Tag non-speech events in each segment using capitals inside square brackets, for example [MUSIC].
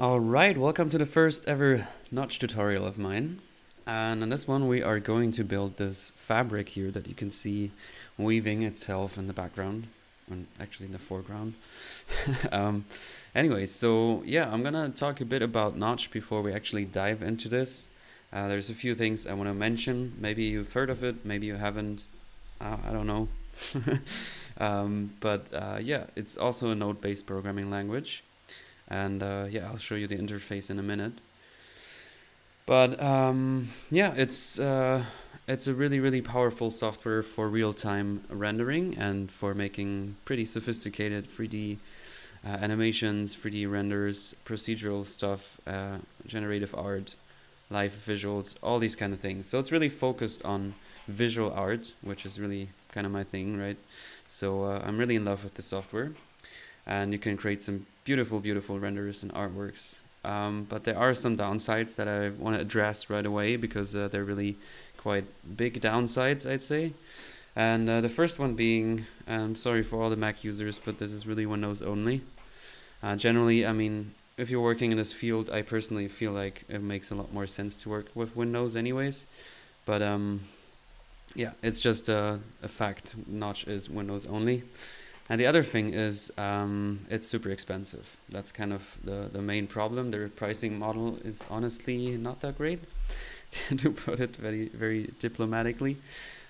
All right, welcome to the first ever Notch tutorial of mine. And in this one we are going to build this fabric here that you can see weaving itself in the background, and actually in the foreground. [LAUGHS] um, anyway, so yeah, I'm gonna talk a bit about Notch before we actually dive into this. Uh, there's a few things I want to mention. Maybe you've heard of it, maybe you haven't. Uh, I don't know. [LAUGHS] um, but uh, yeah, it's also a node-based programming language and uh, yeah, I'll show you the interface in a minute. But um, yeah, it's uh, it's a really really powerful software for real-time rendering and for making pretty sophisticated 3D uh, animations, 3D renders, procedural stuff, uh, generative art, live visuals, all these kind of things. So it's really focused on visual art, which is really kind of my thing, right? So uh, I'm really in love with the software and you can create some beautiful, beautiful renders and artworks. Um, but there are some downsides that I want to address right away because uh, they're really quite big downsides, I'd say. And uh, the first one being, I'm sorry for all the Mac users, but this is really Windows only. Uh, generally, I mean, if you're working in this field, I personally feel like it makes a lot more sense to work with Windows anyways. But um, yeah, it's just a, a fact. Notch is Windows only. And the other thing is um, it's super expensive. That's kind of the, the main problem. Their pricing model is honestly not that great, [LAUGHS] to put it very very diplomatically.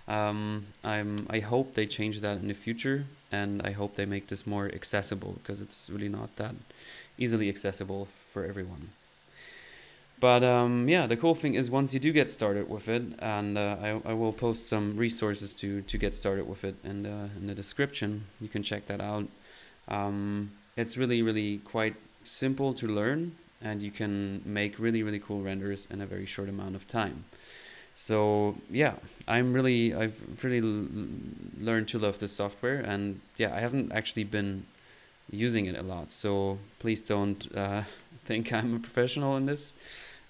Um, I'm I hope they change that in the future, and I hope they make this more accessible because it's really not that easily accessible for everyone. But um, yeah, the cool thing is once you do get started with it, and uh, I, I will post some resources to to get started with it in the in the description. You can check that out. Um, it's really really quite simple to learn, and you can make really really cool renders in a very short amount of time. So yeah, I'm really I've really learned to love this software, and yeah, I haven't actually been using it a lot. So please don't uh, [LAUGHS] think I'm a professional in this.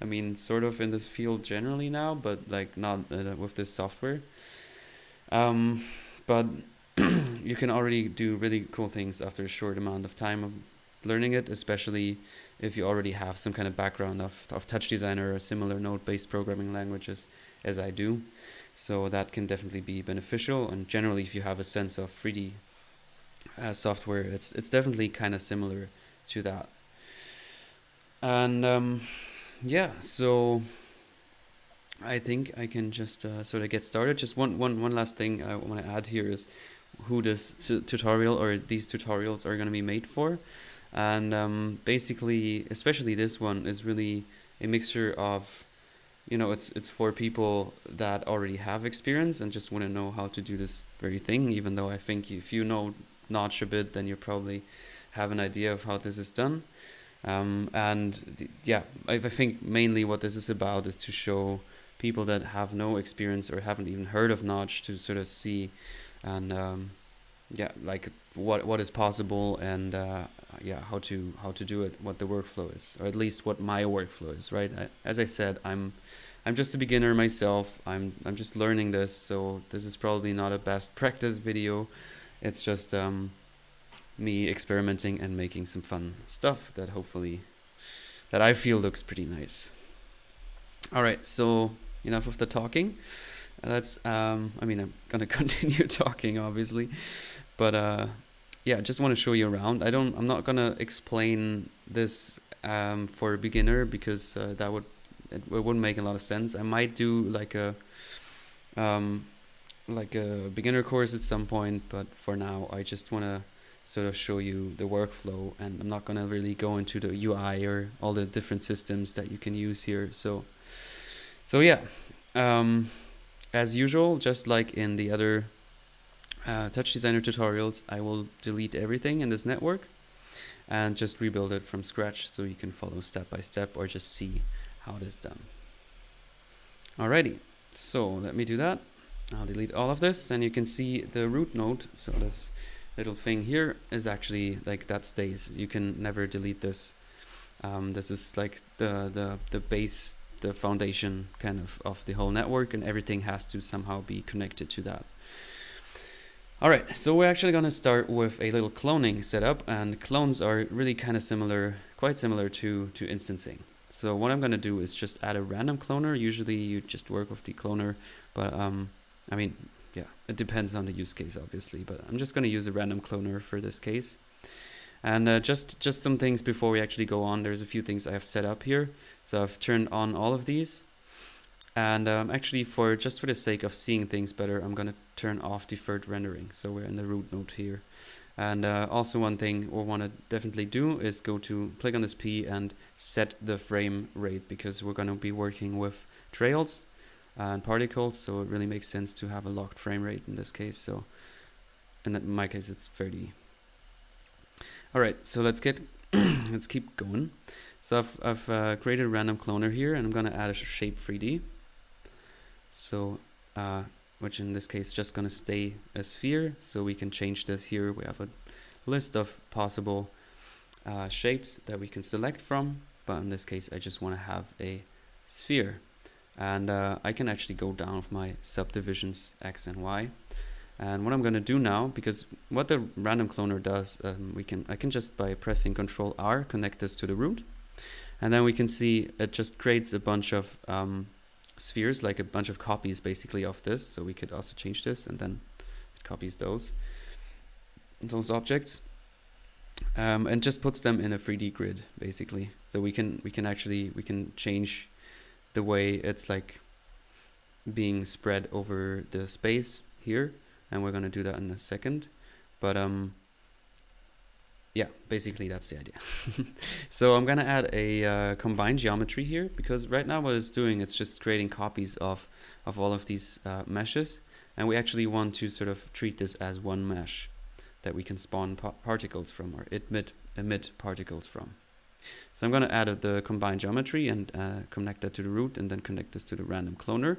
I mean, sort of in this field generally now, but like not uh, with this software. Um, but [CLEARS THROAT] you can already do really cool things after a short amount of time of learning it, especially if you already have some kind of background of, of touch designer or similar node-based programming languages as I do. So that can definitely be beneficial. And generally, if you have a sense of 3D uh, software, it's it's definitely kind of similar to that. And um, yeah, so I think I can just uh, sort of get started. Just one, one, one last thing I want to add here is who this tutorial or these tutorials are going to be made for. And um, basically, especially this one is really a mixture of, you know, it's it's for people that already have experience and just want to know how to do this very thing. Even though I think if you know Notch a bit, then you probably have an idea of how this is done. Um, and yeah, I, I think mainly what this is about is to show people that have no experience or haven't even heard of Notch to sort of see and um, yeah, like what what is possible and uh, yeah, how to how to do it, what the workflow is, or at least what my workflow is. Right? I, as I said, I'm I'm just a beginner myself. I'm I'm just learning this, so this is probably not a best practice video. It's just um, me experimenting and making some fun stuff that hopefully that I feel looks pretty nice. All right, so enough of the talking. Let's um I mean I'm to [LAUGHS] continue talking obviously. But uh yeah, I just want to show you around. I don't I'm not to explain this um for a beginner because uh, that would it, it wouldn't make a lot of sense. I might do like a um like a beginner course at some point, but for now I just want to sort of show you the workflow and I'm not going to really go into the UI or all the different systems that you can use here. So so yeah um, as usual just like in the other uh, touch designer tutorials I will delete everything in this network and just rebuild it from scratch so you can follow step by step or just see how it is done. Alrighty so let me do that. I'll delete all of this and you can see the root node. So this little thing here is actually like that stays. You can never delete this. Um, this is like the, the, the base, the foundation kind of of the whole network and everything has to somehow be connected to that. All right, so we're actually gonna start with a little cloning setup and clones are really kind of similar, quite similar to, to instancing. So what I'm going to do is just add a random cloner. Usually you just work with the cloner, but um, I mean, yeah, it depends on the use case, obviously, but I'm just going to use a random cloner for this case. And uh, just, just some things before we actually go on, there's a few things I have set up here. So I've turned on all of these. And um, actually, for just for the sake of seeing things better, I'm going to turn off deferred rendering. So we're in the root node here. And uh, also one thing we want to definitely do is go to click on this P and set the frame rate because we're going to be working with trails and particles. So it really makes sense to have a locked frame rate in this case. So in my case, it's 30. All right, so let's get, [CLEARS THROAT] let's keep going. So I've, I've uh, created a random cloner here and I'm going to add a shape 3D. So uh, which in this case just going to stay a sphere. So we can change this here. We have a list of possible uh, shapes that we can select from. But in this case, I just want to have a sphere. And uh, I can actually go down with my subdivisions X and Y. And what I'm going to do now, because what the random cloner does, um, we can I can just by pressing Control R connect this to the root, and then we can see it just creates a bunch of um, spheres, like a bunch of copies basically of this. So we could also change this and then it copies those, those objects. Um, and just puts them in a 3D grid basically. So we can we can actually we can change the way it's like being spread over the space here, and we're gonna do that in a second. But um, yeah, basically that's the idea. [LAUGHS] so I'm gonna add a uh, combined geometry here because right now what it's doing, it's just creating copies of, of all of these uh, meshes. And we actually want to sort of treat this as one mesh that we can spawn particles from or emit, emit particles from. So I'm gonna add the combined geometry and uh, connect that to the root and then connect this to the random cloner.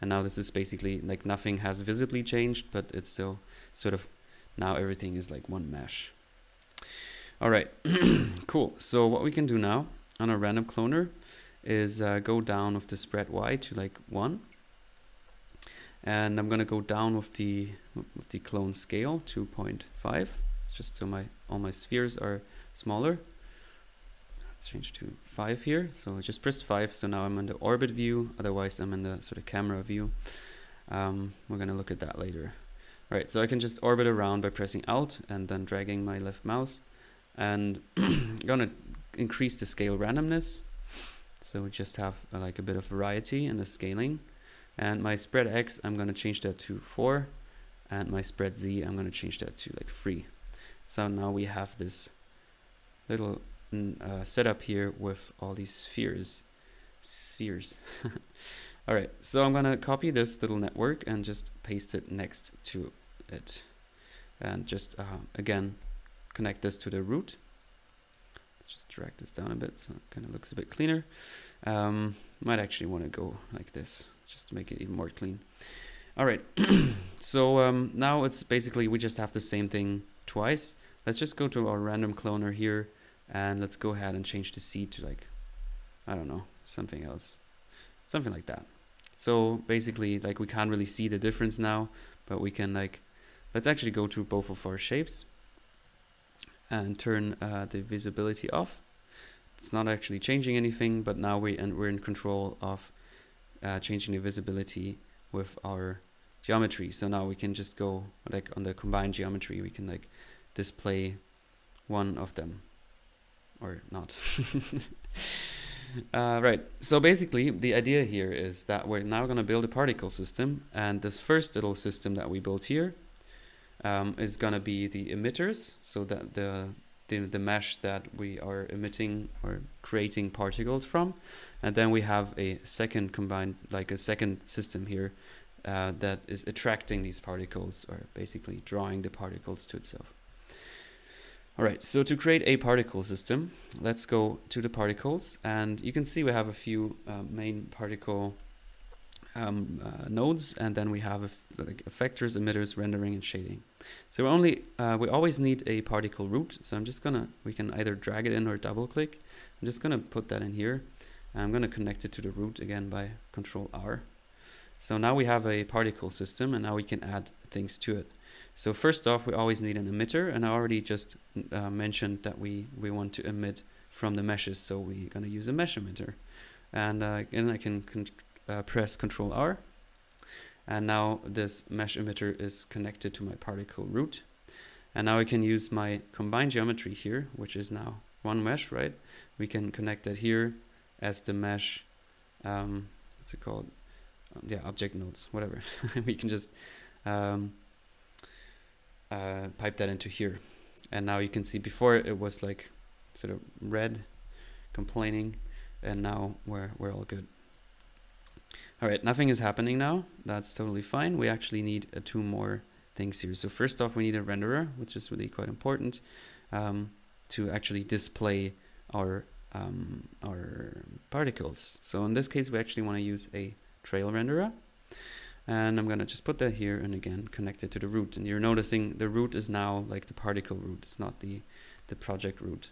And now this is basically like nothing has visibly changed, but it's still sort of now everything is like one mesh. All right, [CLEARS THROAT] cool. So what we can do now on a random cloner is uh, go down with the spread y to like one. And I'm gonna go down with the with the clone scale 2.5. It's just so my all my spheres are smaller. Let's change to five here. So I just press five. So now I'm in the orbit view. Otherwise, I'm in the sort of camera view. Um, we're gonna look at that later. All right, so I can just orbit around by pressing Alt and then dragging my left mouse and I'm [CLEARS THROAT] gonna increase the scale randomness so we just have uh, like a bit of variety in the scaling and my spread x I'm gonna change that to 4 and my spread z I'm gonna change that to like 3 so now we have this little uh, setup here with all these spheres spheres [LAUGHS] all right so I'm gonna copy this little network and just paste it next to it and just uh, again connect this to the root. Let's just drag this down a bit so it kind of looks a bit cleaner. Um, might actually want to go like this just to make it even more clean. All right, [CLEARS THROAT] so um, now it's basically we just have the same thing twice. Let's just go to our random cloner here and let's go ahead and change the seed to like, I don't know, something else, something like that. So basically like we can't really see the difference now, but we can like, let's actually go to both of our shapes and turn uh, the visibility off. It's not actually changing anything, but now we and we're in control of uh, changing the visibility with our geometry. So now we can just go like on the combined geometry, we can like display one of them or not. [LAUGHS] uh, right, so basically the idea here is that we're now gonna build a particle system and this first little system that we built here um, is going to be the emitters, so that the, the, the mesh that we are emitting or creating particles from, and then we have a second combined, like a second system here uh, that is attracting these particles or basically drawing the particles to itself. All right, so to create a particle system, let's go to the particles and you can see we have a few uh, main particle um, uh, nodes, and then we have like effectors, emitters, rendering, and shading. So we only uh, we always need a particle root. So I'm just gonna we can either drag it in or double click. I'm just gonna put that in here. I'm gonna connect it to the root again by Control R. So now we have a particle system, and now we can add things to it. So first off, we always need an emitter, and I already just uh, mentioned that we we want to emit from the meshes. So we're going to use a mesh emitter. And uh, again, I can con uh, press Control R. And now this mesh emitter is connected to my particle root. And now I can use my combined geometry here, which is now one mesh, right? We can connect that here as the mesh, um, what's it called? Um, yeah, object nodes, whatever. [LAUGHS] we can just um, uh, pipe that into here. And now you can see before it was like sort of red, complaining, and now we're, we're all good. All right, nothing is happening now. That's totally fine. We actually need uh, two more things here. So first off, we need a renderer, which is really quite important um, to actually display our um, our particles. So in this case, we actually want to use a trail renderer. And I'm going to just put that here and again connect it to the root. And you're noticing the root is now like the particle root. It's not the, the project root.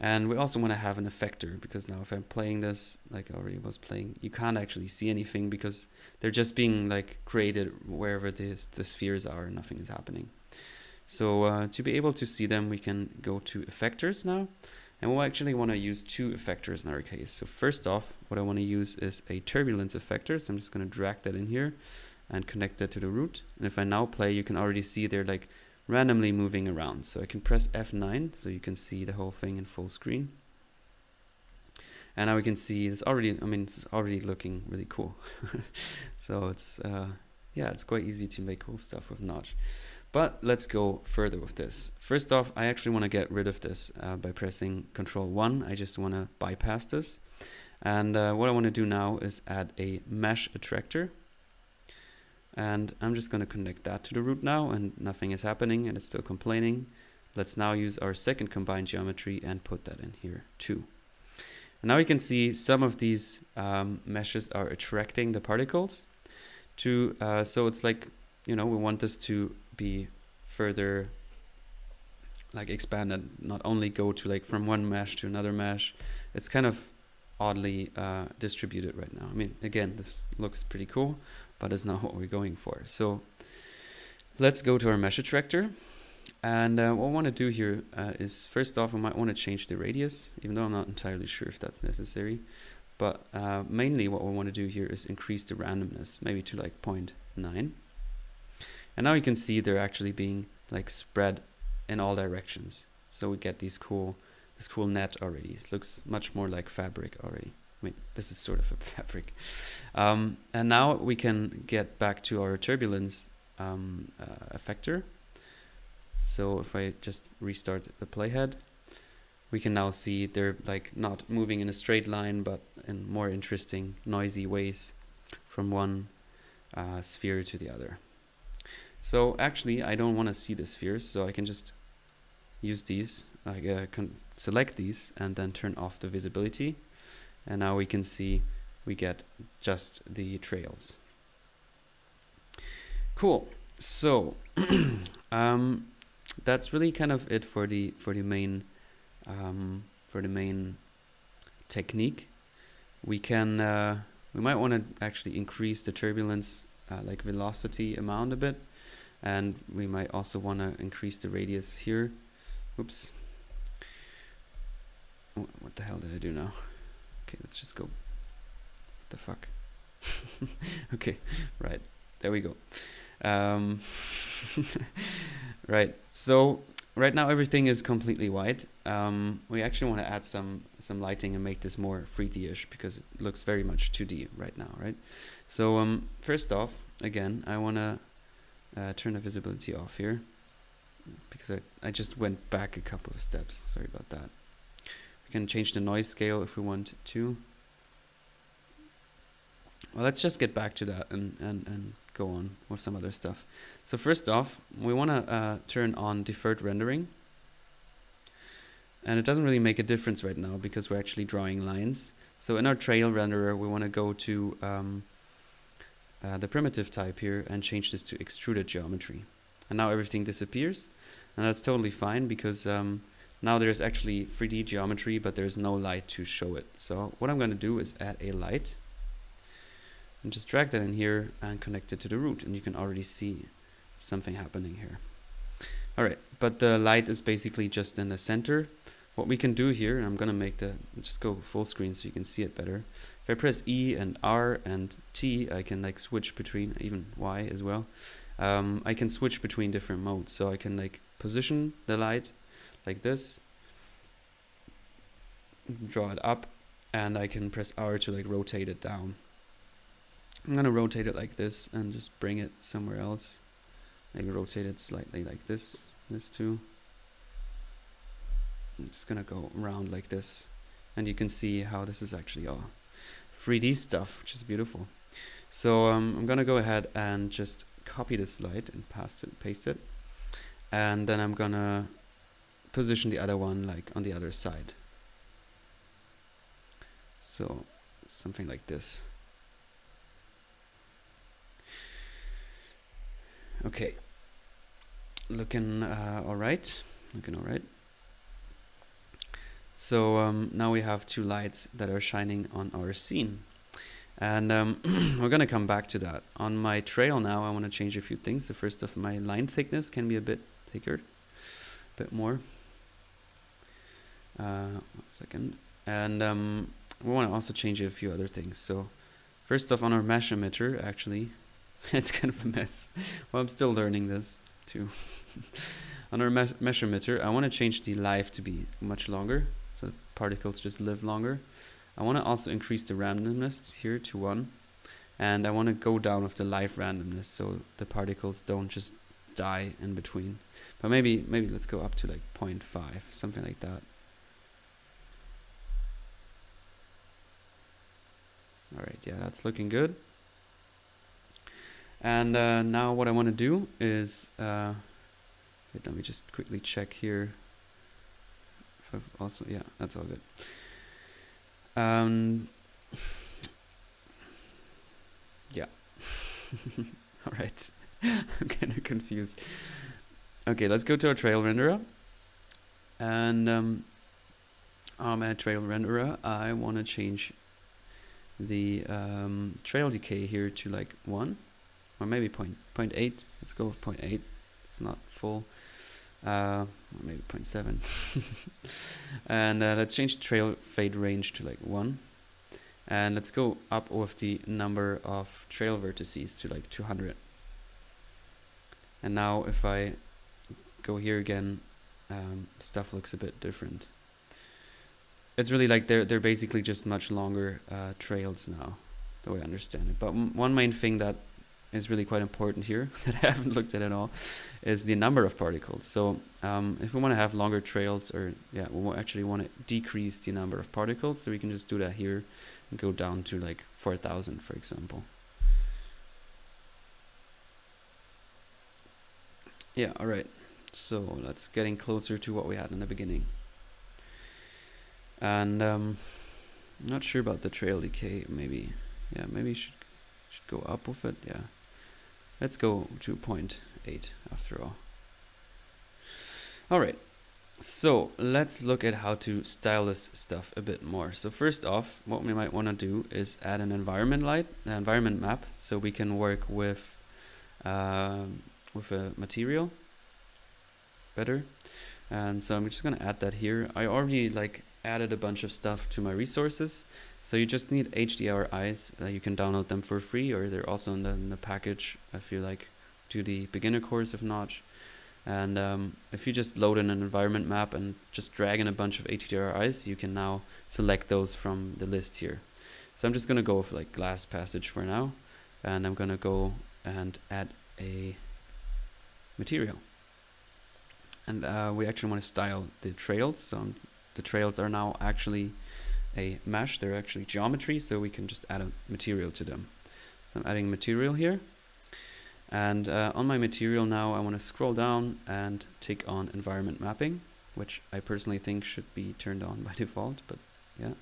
And we also want to have an effector because now if I'm playing this, like I already was playing, you can't actually see anything because they're just being like created wherever the, the spheres are and nothing is happening. So uh, to be able to see them, we can go to effectors now. And we'll actually want to use two effectors in our case. So first off, what I want to use is a turbulence effector. So I'm just going to drag that in here and connect that to the root. And if I now play, you can already see they're like randomly moving around. So I can press F9 so you can see the whole thing in full screen. And now we can see it's already, I mean, it's already looking really cool. [LAUGHS] so it's, uh, yeah, it's quite easy to make cool stuff with Notch. But let's go further with this. First off, I actually want to get rid of this uh, by pressing Control 1. I just want to bypass this. And uh, what I want to do now is add a mesh attractor and I'm just going to connect that to the root now and nothing is happening and it's still complaining. Let's now use our second combined geometry and put that in here too. And now you can see some of these um, meshes are attracting the particles to, uh, so it's like, you know, we want this to be further like expanded, not only go to like from one mesh to another mesh. It's kind of oddly uh, distributed right now. I mean, again, this looks pretty cool, but it's not what we're going for. So let's go to our mesh attractor. And uh, what I want to do here uh, is first off, I might want to change the radius, even though I'm not entirely sure if that's necessary. But uh, mainly what we want to do here is increase the randomness, maybe to like 0.9. And now you can see they're actually being like spread in all directions. So we get these cool, this cool net already. It looks much more like fabric already. I mean, this is sort of a [LAUGHS] fabric. Um, and now we can get back to our turbulence um, uh, effector. So if I just restart the playhead, we can now see they're like not moving in a straight line, but in more interesting, noisy ways from one uh, sphere to the other. So actually, I don't want to see the spheres, so I can just use these, I uh, can select these and then turn off the visibility and now we can see we get just the trails. Cool. So [CLEARS THROAT] um, that's really kind of it for the for the main um, for the main technique. We can uh, we might want to actually increase the turbulence uh, like velocity amount a bit, and we might also want to increase the radius here. Oops. What the hell did I do now? Okay, let's just go. What the fuck? [LAUGHS] okay, right. There we go. Um, [LAUGHS] right. So right now everything is completely white. Um, we actually want to add some some lighting and make this more 3D-ish because it looks very much 2D right now, right? So um, first off, again, I want to uh, turn the visibility off here because I, I just went back a couple of steps. Sorry about that. We can change the noise scale if we want to. Well, let's just get back to that and, and, and go on with some other stuff. So first off, we want to uh, turn on deferred rendering. And it doesn't really make a difference right now because we're actually drawing lines. So in our trail renderer, we want to go to um, uh, the primitive type here and change this to extruded geometry. And now everything disappears. And that's totally fine because um, now there's actually 3D geometry, but there's no light to show it. So what I'm going to do is add a light and just drag that in here and connect it to the root and you can already see something happening here. All right, but the light is basically just in the center. What we can do here, I'm gonna make the, just go full screen so you can see it better. If I press E and R and T, I can like switch between, even Y as well. Um, I can switch between different modes. So I can like position the light like this, draw it up, and I can press R to like rotate it down. I'm gonna rotate it like this and just bring it somewhere else. Maybe rotate it slightly like this, this too. I'm just gonna go around like this. And you can see how this is actually all 3D stuff, which is beautiful. So um, I'm gonna go ahead and just copy this light and paste it, paste it. And then I'm gonna position the other one like on the other side. So something like this. Okay. Looking uh, all right. Looking all right. So um, now we have two lights that are shining on our scene. And um, [CLEARS THROAT] we're going to come back to that. On my trail now, I want to change a few things. So first of my line thickness can be a bit thicker, a bit more. Uh, one second. And um, we want to also change a few other things. So first off, on our mesh emitter, actually, [LAUGHS] it's kind of a mess. well, I'm still learning this too. [LAUGHS] On our mesh emitter, I want to change the life to be much longer, so particles just live longer. I want to also increase the randomness here to 1, and I want to go down with the life randomness, so the particles don't just die in between. But maybe, maybe let's go up to like 0.5, something like that. Alright, yeah, that's looking good. And uh, now what I want to do is, uh, wait, let me just quickly check here. Also, yeah, that's all good. Um, [SIGHS] yeah. [LAUGHS] all right. [LAUGHS] I'm kind of confused. Okay, let's go to our trail renderer. And um, on my trail renderer, I want to change the um, trail decay here to like 1 or maybe point, 0.8 let's go with 0.8 it's not full uh, maybe 0.7 [LAUGHS] and uh, let's change the trail fade range to like 1 and let's go up with the number of trail vertices to like 200 and now if I go here again um, stuff looks a bit different. It's really like they're they're basically just much longer uh, trails now the way I understand it. But one main thing that is really quite important here [LAUGHS] that I haven't looked at at all is the number of particles. So um, if we want to have longer trails or yeah, we actually want to decrease the number of particles, so we can just do that here and go down to like 4,000 for example. Yeah, all right. So that's getting closer to what we had in the beginning. And um, not sure about the trail decay, maybe. Yeah, maybe should should go up with it, yeah. Let's go to 0.8 after all. All right, so let's look at how to style this stuff a bit more. So first off, what we might want to do is add an environment light, an environment map, so we can work with uh, with a material better. And so I'm just gonna add that here. I already like added a bunch of stuff to my resources. So you just need HDRIs. Uh, you can download them for free, or they're also in the, in the package if you like do the beginner course of Notch. And um, if you just load in an environment map and just drag in a bunch of HDRIs, you can now select those from the list here. So I'm just gonna go with like glass passage for now, and I'm gonna go and add a material. And uh, we actually want to style the trails. So I'm, the trails are now actually a mesh. They're actually geometry, so we can just add a material to them. So I'm adding material here. And uh, on my material now, I want to scroll down and take on environment mapping, which I personally think should be turned on [LAUGHS] by default, but yeah.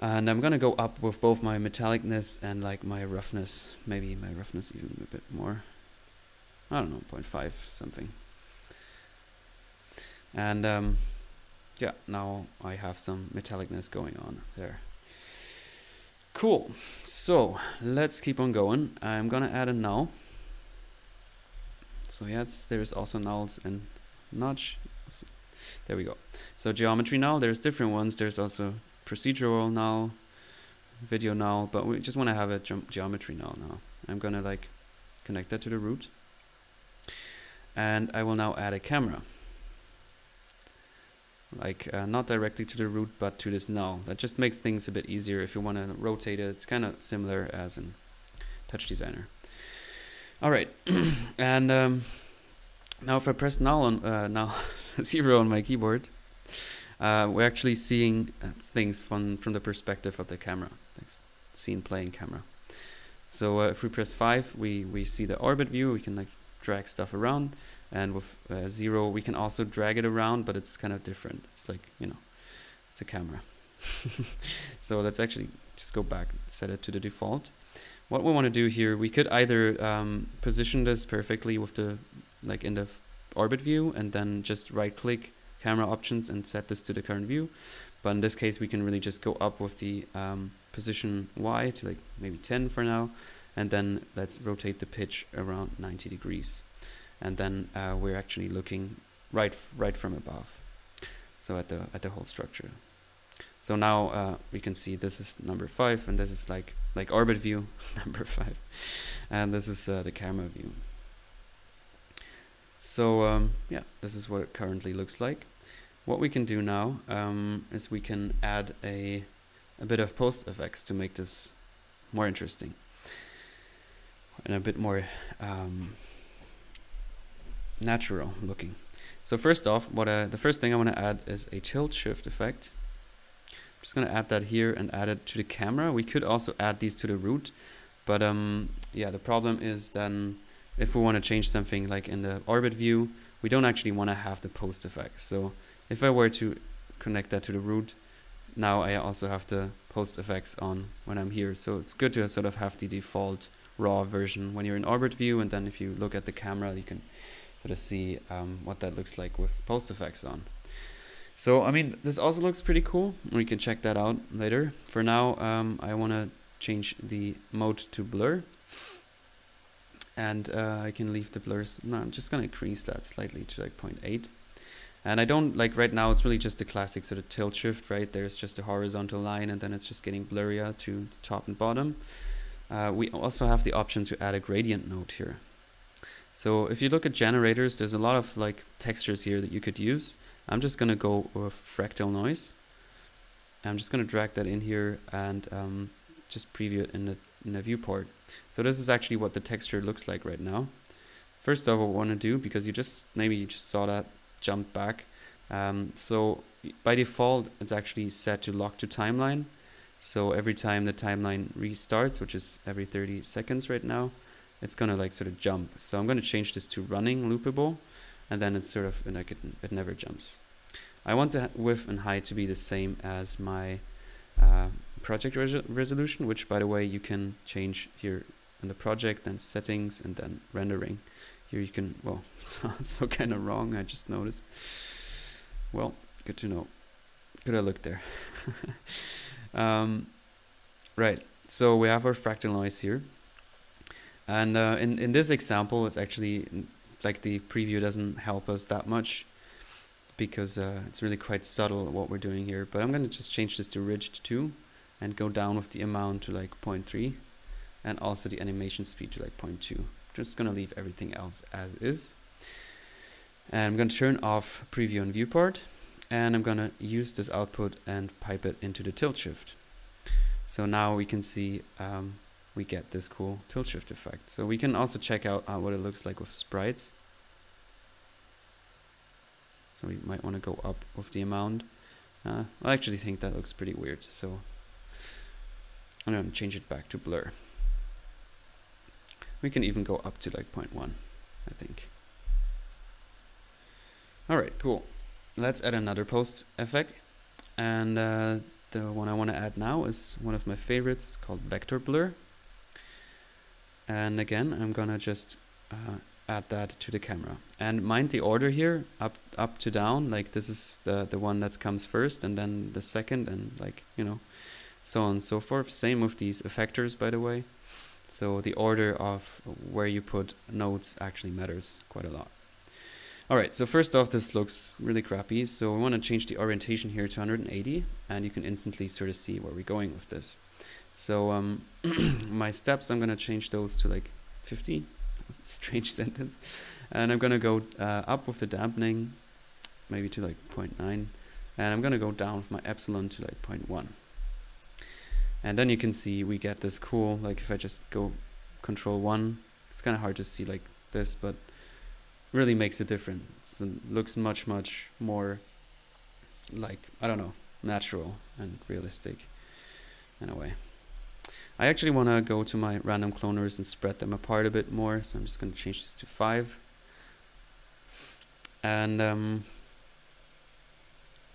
And I'm going to go up with both my metallicness and like my roughness, maybe my roughness even a bit more. I don't know, 0.5 something. And um, yeah, now I have some metallicness going on there. Cool. So let's keep on going. I'm gonna add a null. So yes, there's also nulls and Notch. There we go. So geometry null, there's different ones. There's also procedural null, video null, but we just want to have a ge geometry null now. I'm gonna like connect that to the root. And I will now add a camera. Like uh, not directly to the root, but to this null. That just makes things a bit easier if you want to rotate it. It's kind of similar as in Touch Designer. All right, [CLEARS THROAT] and um, now if I press null on uh, [LAUGHS] zero on my keyboard, uh, we're actually seeing uh, things from from the perspective of the camera, like scene playing camera. So uh, if we press five, we we see the orbit view. We can like drag stuff around, and with uh, zero, we can also drag it around, but it's kind of different. It's like you know, it's a camera. [LAUGHS] so let's actually just go back, set it to the default what we want to do here, we could either um, position this perfectly with the, like in the orbit view and then just right click camera options and set this to the current view. But in this case, we can really just go up with the um, position Y to like maybe 10 for now. And then let's rotate the pitch around 90 degrees. And then uh, we're actually looking right, right from above. So at the, at the whole structure. So now uh, we can see this is number five and this is like like orbit view [LAUGHS] number five and this is uh, the camera view. So um, yeah, this is what it currently looks like. What we can do now um, is we can add a, a bit of post effects to make this more interesting and a bit more um, natural looking. So first off, what I, the first thing I want to add is a tilt shift effect I'm just gonna add that here and add it to the camera. We could also add these to the root, but um, yeah, the problem is then if we want to change something like in the orbit view, we don't actually want to have the post effect. So if I were to connect that to the root, now I also have the post effects on when I'm here. So it's good to sort of have the default raw version when you're in orbit view, and then if you look at the camera, you can of see um, what that looks like with post effects on. So, I mean, this also looks pretty cool. We can check that out later. For now, um, I want to change the mode to blur. And uh, I can leave the blurs. No, I'm just going to increase that slightly to like 0.8. And I don't, like right now, it's really just a classic sort of tilt shift, right? There's just a horizontal line and then it's just getting blurrier to top and bottom. Uh, we also have the option to add a gradient node here. So if you look at generators, there's a lot of like textures here that you could use. I'm just going to go with fractal noise. I'm just going to drag that in here and um, just preview it in the, in the viewport. So this is actually what the texture looks like right now. First off, what I want to do, because you just, maybe you just saw that jump back. Um, so by default, it's actually set to lock to timeline. So every time the timeline restarts, which is every 30 seconds right now, it's gonna like sort of jump. So I'm gonna change this to running loopable and then it's sort of like it, it never jumps. I want the width and height to be the same as my uh, project resolution, which by the way you can change here in the project, then settings, and then rendering. Here you can, well, [LAUGHS] it's so kind of wrong, I just noticed. Well, good to know. Good I look there. [LAUGHS] um, right, so we have our fractal noise here. And uh, in, in this example, it's actually like the preview doesn't help us that much because uh, it's really quite subtle what we're doing here. But I'm going to just change this to rigid 2 and go down with the amount to like 0.3 and also the animation speed to like 0.2. Just going to leave everything else as is. And I'm going to turn off preview and viewport and I'm going to use this output and pipe it into the tilt shift. So now we can see um, we get this cool tilt shift effect. So we can also check out uh, what it looks like with sprites. So we might want to go up with the amount. Uh, I actually think that looks pretty weird, so I'm going to change it back to blur. We can even go up to like 0.1, I think. Alright, cool. Let's add another post effect. And uh, the one I want to add now is one of my favorites. It's called Vector Blur. And again, I'm gonna just uh, add that to the camera. And mind the order here, up up to down, like this is the, the one that comes first and then the second and like, you know, so on and so forth. Same with these effectors, by the way. So the order of where you put nodes actually matters quite a lot. All right, so first off, this looks really crappy. So we want to change the orientation here to 180, and you can instantly sort of see where we're going with this. So um, [CLEARS THROAT] my steps, I'm to change those to like 50. [LAUGHS] strange [LAUGHS] sentence. And I'm to go uh, up with the dampening, maybe to like 0.9. And I'm to go down with my epsilon to like 0.1. And then you can see we get this cool, like if I just go control 1, it's kind of hard to see like this, but really makes a difference. It looks much, much more like, I don't know, natural and realistic in a way. I actually want to go to my random cloners and spread them apart a bit more. So I'm just going to change this to 5. And um,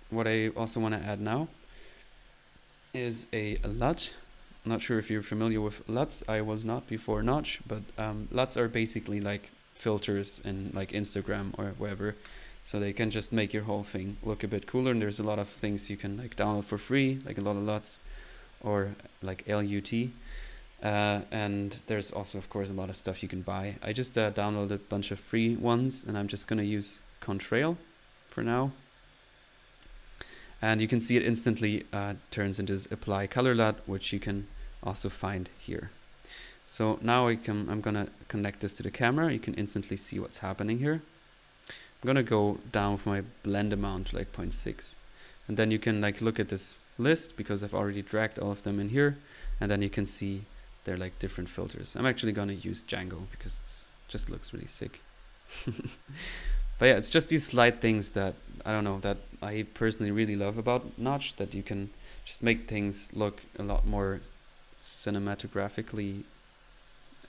what I also want to add now is a, LUT. I'm not sure if you're familiar with LUTs. I was not before Notch, but um, LUTs are basically like filters in like Instagram or wherever. So they can just make your whole thing look a bit cooler. And there's a lot of things you can like download for free, like a lot of LUTs or like LUT. Uh, and there's also, of course, a lot of stuff you can buy. I just uh, downloaded a bunch of free ones, and I'm just going to use Contrail for now. And you can see it instantly uh, turns into apply color LUT, which you can also find here. So now I can, I'm going to connect this to the camera. You can instantly see what's happening here. I'm going to go down with my blend amount to like 0.6. And then you can like look at this list because I've already dragged all of them in here. And then you can see they're like different filters. I'm actually going to use Django because it just looks really sick. [LAUGHS] but yeah, it's just these slight things that I don't know that I personally really love about Notch that you can just make things look a lot more cinematographically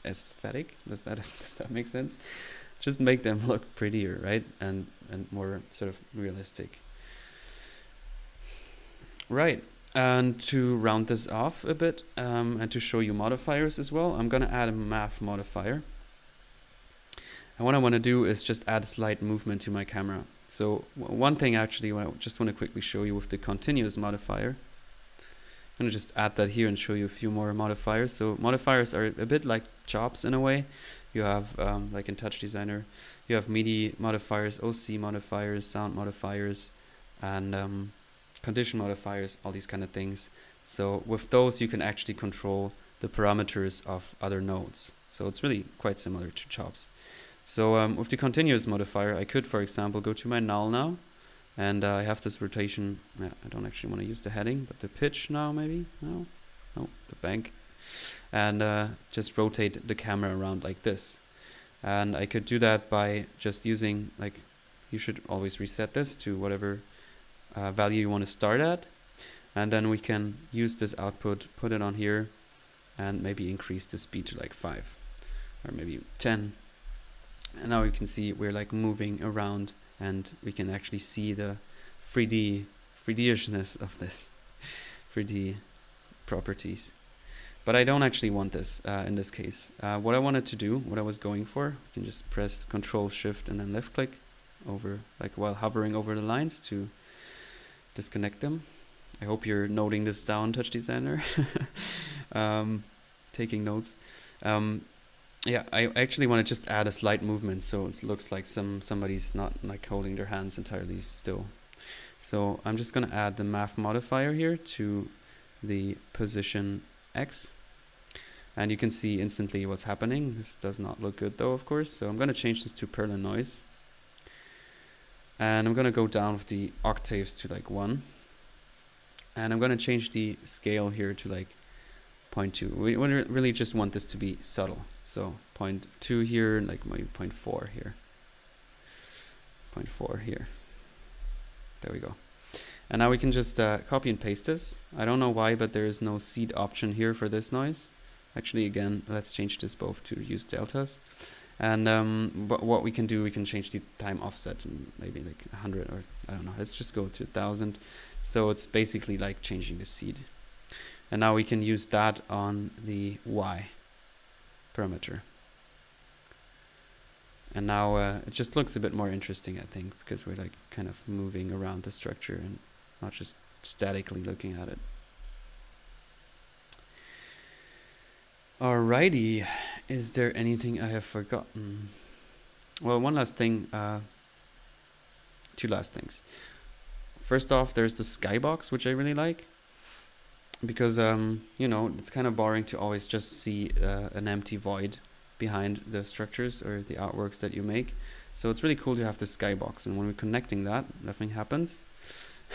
aesthetic. Does that [LAUGHS] does that make sense? Just make them [LAUGHS] look prettier, right? And and more sort of realistic. Right. And to round this off a bit um, and to show you modifiers as well, I'm going to add a math modifier. And what I want to do is just add a slight movement to my camera. So one thing actually I just want to quickly show you with the continuous modifier. I'm going to just add that here and show you a few more modifiers. So modifiers are a bit like chops in a way. You have, um, like in Touch Designer, you have MIDI modifiers, OC modifiers, sound modifiers, and um, condition modifiers, all these kind of things. So with those, you can actually control the parameters of other nodes. So it's really quite similar to chops. So um, with the continuous modifier, I could, for example, go to my null now, and uh, I have this rotation. Yeah, I don't actually want to use the heading, but the pitch now maybe. No, no, the bank, and uh, just rotate the camera around like this. And I could do that by just using like, you should always reset this to whatever uh, value you want to start at. And then we can use this output, put it on here, and maybe increase the speed to like 5 or maybe 10. And now you can see we're like moving around and we can actually see the 3D, 3D-ishness of this, [LAUGHS] 3D properties. But I don't actually want this uh, in this case. Uh, what I wanted to do, what I was going for, you can just press Control Shift and then left click over, like while hovering over the lines to disconnect them. I hope you're noting this down, Touch Designer. [LAUGHS] um, taking notes. Um, yeah, I actually want to just add a slight movement so it looks like some somebody's not like holding their hands entirely still. So I'm just going to add the math modifier here to the position X. And you can see instantly what's happening. This does not look good though, of course. So I'm going to change this to Perlin noise. And I'm going to go down with the octaves to like 1. And I'm going to change the scale here to like 0.2. We really just want this to be subtle. So 0.2 here, like maybe 0.4 here. 0.4 here. There we go. And now we can just uh, copy and paste this. I don't know why, but there is no seed option here for this noise. Actually, again, let's change this both to use deltas. And um, what we can do, we can change the time offset maybe like 100 or I don't know. Let's just go to 1000. So it's basically like changing the seed. And now we can use that on the Y parameter. And now uh, it just looks a bit more interesting, I think, because we're like kind of moving around the structure and not just statically looking at it. Alrighty, is there anything I have forgotten? Well, one last thing. Uh, two last things. First off, there's the skybox, which I really like because um, you know it's kind of boring to always just see uh, an empty void behind the structures or the artworks that you make. So it's really cool to have the skybox, and when we're connecting that, nothing happens,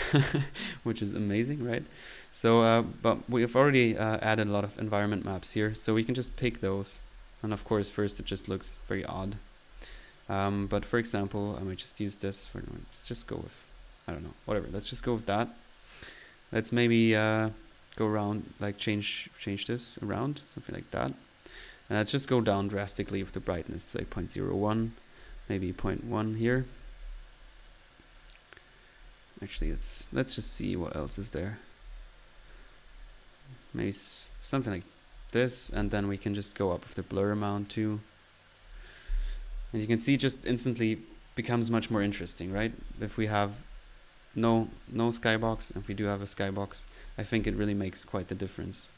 [LAUGHS] which is amazing, right? So, uh, but we've already uh, added a lot of environment maps here, so we can just pick those. And of course, first it just looks very odd. Um, but for example, I might just use this for, let's just go with, I don't know, whatever. Let's just go with that. Let's maybe uh, go around, like change change this around, something like that. And let's just go down drastically with the brightness, say 0.01, maybe 0.1 here. Actually, let's let's just see what else is there. Maybe something like this, and then we can just go up with the blur amount too. And you can see just instantly becomes much more interesting, right? If we have no no skybox, and if we do have a skybox, I think it really makes quite the difference.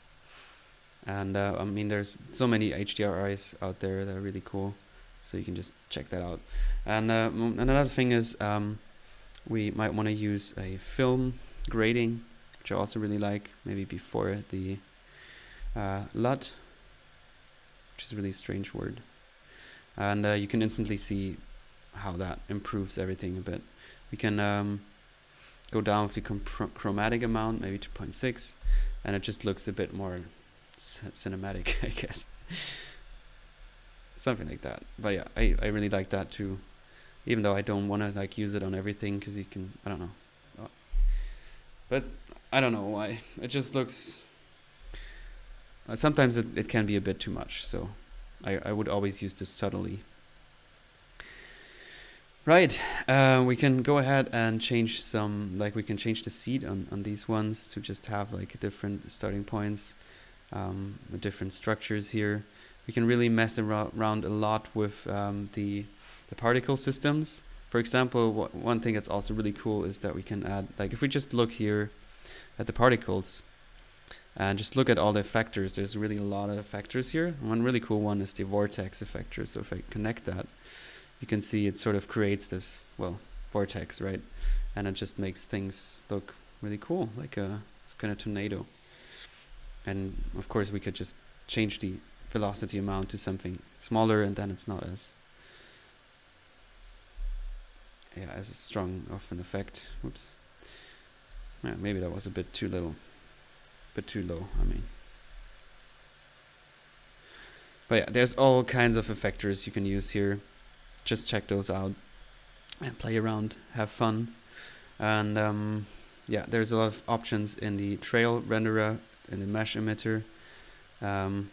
And uh, I mean, there's so many HDRIs out there that are really cool, so you can just check that out. And uh, another thing is um, we might want to use a film grading, which I also really like, maybe before the uh, LUT, which is a really strange word. And uh, you can instantly see how that improves everything a bit. We can um, go down with the chromatic amount, maybe 2.6, and it just looks a bit more cinematic, [LAUGHS] I guess. Something like that. But yeah, I, I really like that too. Even though I don't want to like use it on everything because you can, I don't know. But I don't know why. It just looks. Uh, sometimes it, it can be a bit too much, so I, I would always use this subtly. Right, uh, we can go ahead and change some, like we can change the seed on, on these ones to just have like different starting points, um, different structures here. We can really mess around a lot with um, the, the particle systems. For example, one thing that's also really cool is that we can add, like if we just look here at the particles, and just look at all the factors. There's really a lot of factors here. One really cool one is the vortex affector. So if I connect that, you can see it sort of creates this, well, vortex, right? And it just makes things look really cool, like a it's kind of tornado. And of course, we could just change the velocity amount to something smaller, and then it's not as yeah as strong of an effect. Whoops. Yeah, maybe that was a bit too little bit too low, I mean. But yeah, there's all kinds of affectors you can use here. Just check those out and play around, have fun. And um, yeah, there's a lot of options in the trail renderer, in the mesh emitter. Um,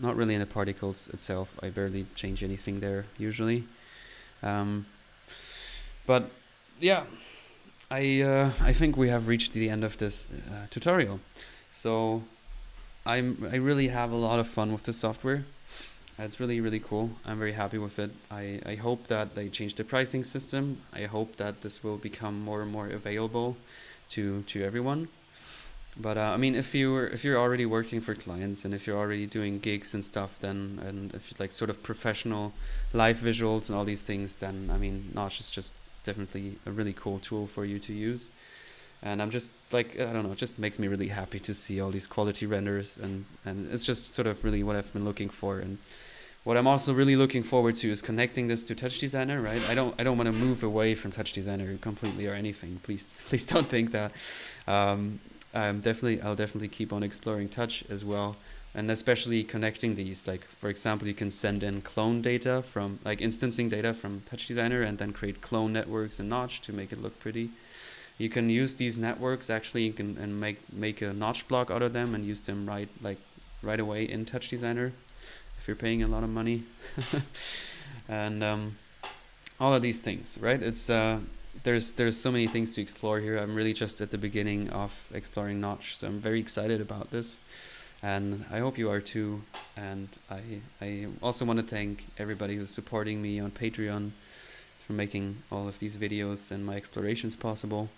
not really in the particles itself. I barely change anything there usually. Um, but yeah, I uh, I think we have reached the end of this uh, tutorial. So I'm I really have a lot of fun with the software. It's really really cool. I'm very happy with it. I, I hope that they change the pricing system. I hope that this will become more and more available to to everyone. But uh, I mean, if you're if you're already working for clients and if you're already doing gigs and stuff, then and if you like sort of professional live visuals and all these things, then I mean, Notch is just definitely a really cool tool for you to use and I'm just like I don't know, it just makes me really happy to see all these quality renders, and and it's just sort of really what I've been looking for, and what I'm also really looking forward to is connecting this to Touch Designer, right? I don't I don't want to move away from Touch Designer completely or anything. Please [LAUGHS] please don't think that. Um, I'm definitely I'll definitely keep on exploring Touch as well, and especially connecting these. Like for example, you can send in clone data from like instancing data from Touch Designer, and then create clone networks in Notch to make it look pretty. You can use these networks actually can and make make a notch block out of them and use them right like right away in touch designer if you're paying a lot of money. [LAUGHS] And um, all of these things right? It's uh, there's there's so many things to explore here. I'm really just at the beginning of exploring notch so i'm very excited about this and i hope you are too and i i also want to thank everybody who's supporting me on patreon for making all of these videos and my explorations possible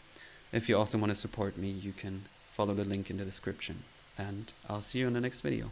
if you also want to support me, you can follow the link in the description. And I'll see you in the next video.